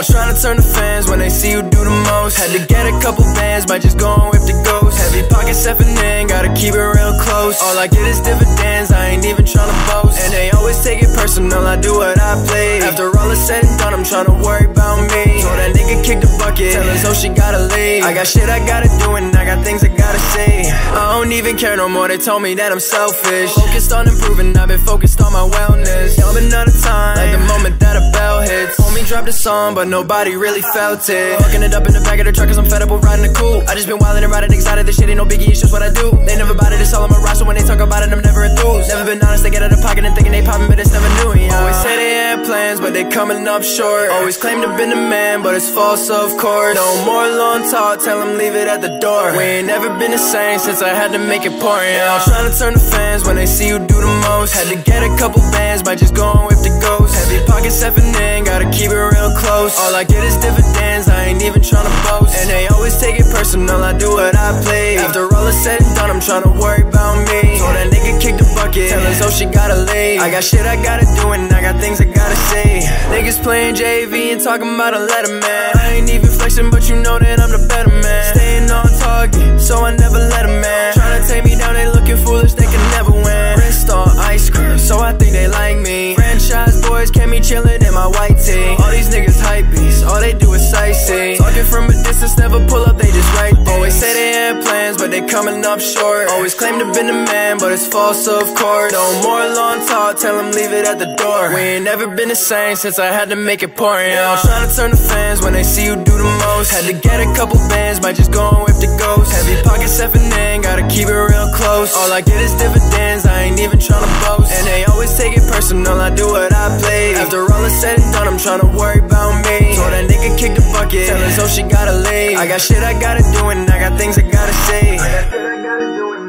all trying to turn the fans when they see you do the most. Had to get a couple bands by just going with the ghost. Heavy pockets effing in, gotta keep it real close. All I get is dividends, I ain't even trying to boast. And they always take it personal, I do what I please. After all is said and done, I'm trying to worry about me. Told that nigga I got shit I gotta do and I got things I gotta say. I don't even care no more, they told me that I'm selfish. Focused on improving, I've been focused on my wellness. Y'all been out of time, like the moment that a bell hits. Homie dropped a song, but nobody really felt it. Hooking it up in the back of the truck, cause I'm fed up with riding the coupe. I just been wildin' and riding excited, this shit ain't no biggie, it's just what I do. They never bought it, it's all on my roster. When they talk about it, I'm never enthused. Never been honest, they get out of pocket and thinking they poppin', but it's never new. Yeah. Always had plans, but they coming up short. Always claim to been the man, but it's false, of course. No more long talk, tell them leave it at the door. We ain't never been the same since I had to make it pour. Yeah, I'm trying to turn the fans when they see you do the most. Had to get a couple bands, might just go and whip the ghost. Heavy pockets stepping in, gotta keep it real close. All I get is dividends, I ain't even trying to boast. And they always take it personal, I do what I play. After all is said and done, I'm trying to worry about me. Told that nigga kick I got shit I gotta do and I got things I gotta say. Niggas playing JV and talking about a letter man. I ain't even flexing, but you know that I'm the better man. Staying on target, so I never let a man. Tryna take me down, they looking foolish, they can never win. Wrist on ice cream, so I think they like me. Franchise boys can't be chillin' in my white tee. All these niggas hype beast, all they do is sightsee. Talking from a distance, never pull up, they just write things. Always say they plans, but they coming up short. Always claim to been the man, but it's false, of course. No more long talk, tell them leave it at the door. We ain't never been the same since I had to make it pour. Yeah, I'm trying to turn the fans when they see you do the most. Had to get a couple bands, might just go and whip the ghost. Heavy pockets stepping in, gotta keep it real close. All I get is dividends, I ain't even trying to boast. And they always take it personal, I do what I play. After said and done, I'm trying to worry about me. Told that nigga kick the bucket, tell her so she gotta leave. I got shit I gotta do and I got things I gotta say. I got shit I gotta do